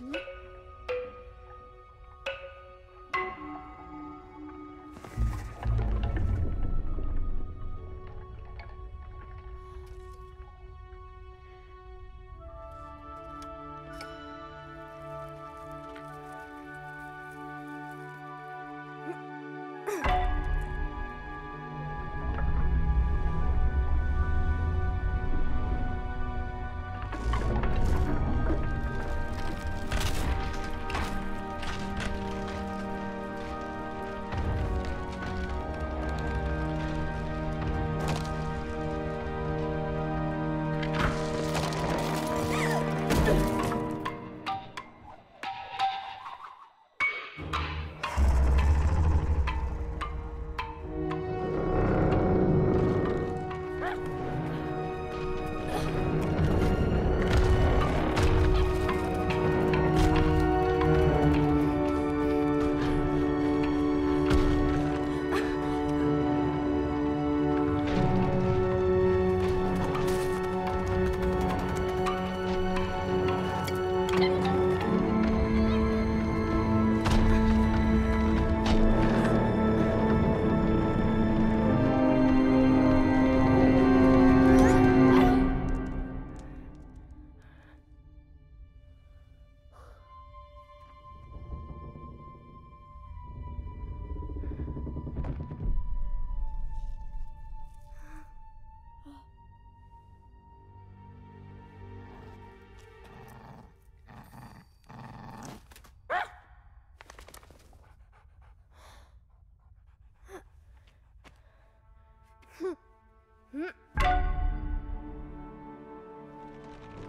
Mm-hmm.